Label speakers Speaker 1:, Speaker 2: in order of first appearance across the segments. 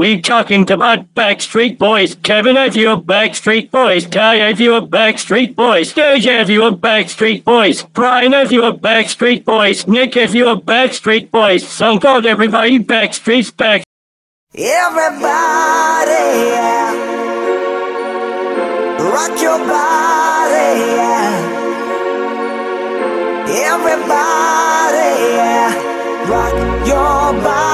Speaker 1: We talking about Backstreet Boys. Kevin, if you a Backstreet Boys. Ty, if you a Backstreet Boys. Sturge, if you a Backstreet Boys. Brian, if you a Backstreet Boys. Nick, if you a Backstreet Boys. Song called everybody Backstreet's back.
Speaker 2: Everybody, yeah. rock your body, yeah. Everybody, yeah. rock your body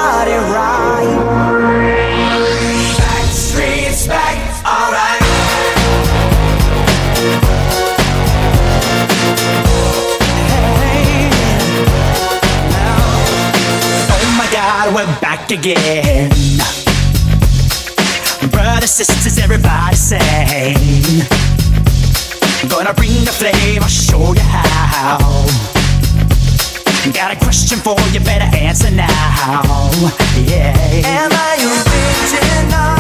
Speaker 3: back
Speaker 4: again. Brothers, sisters, everybody sing. Gonna bring the flame, I'll show you how. Got a question for you, better answer now. Yeah.
Speaker 2: Am I original?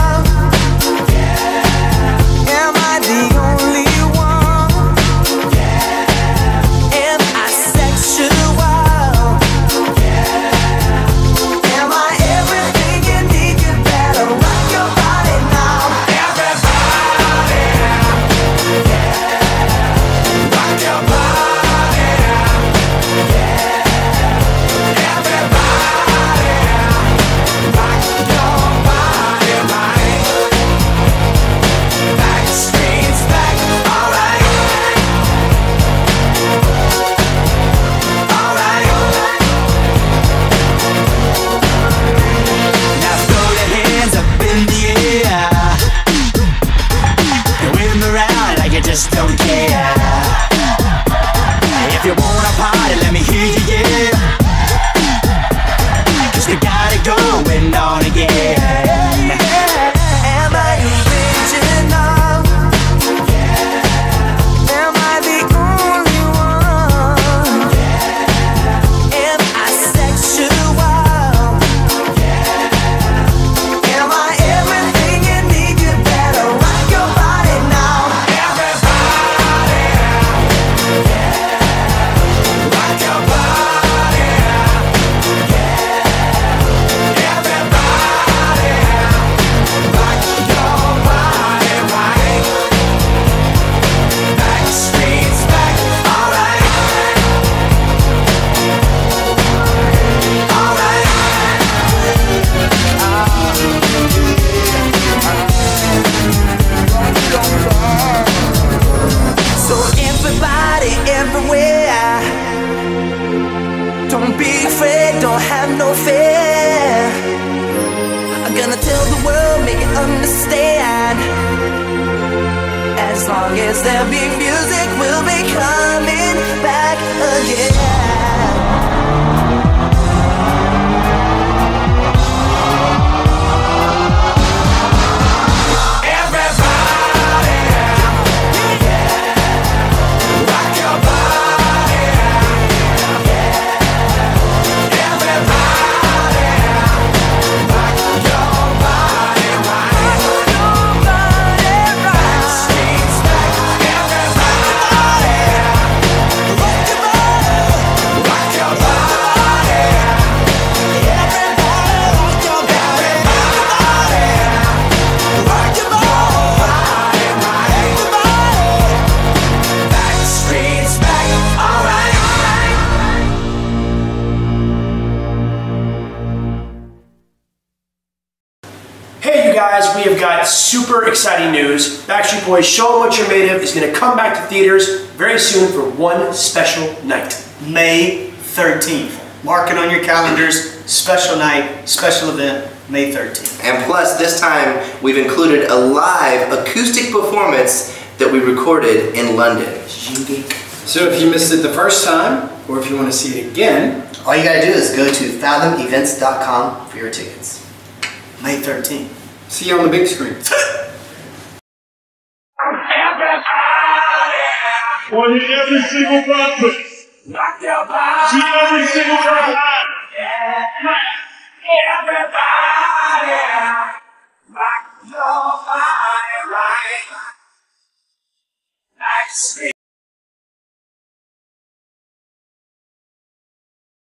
Speaker 2: Afraid, don't have no fear. I'm gonna tell the world, make it understand. As long as there be music, we'll be coming back again.
Speaker 5: Guys, we have got super exciting news. Backstreet Boys Show 'em What You're Made Of is going to come back to theaters very soon for one special night.
Speaker 6: May 13th. Mark it on your calendars. Special night, special event, May 13th.
Speaker 7: And plus, this time we've included a live acoustic performance that we recorded in London.
Speaker 8: So if you missed it the first time, or if you want to see it again,
Speaker 6: All you gotta do is go to fathomevents.com for your tickets. May 13th.
Speaker 8: See you on the big screen.
Speaker 3: Want
Speaker 9: to hear every single breakfast.
Speaker 3: Knock your body.
Speaker 9: See every single breakfast. Yeah. Everybody. Knock your body.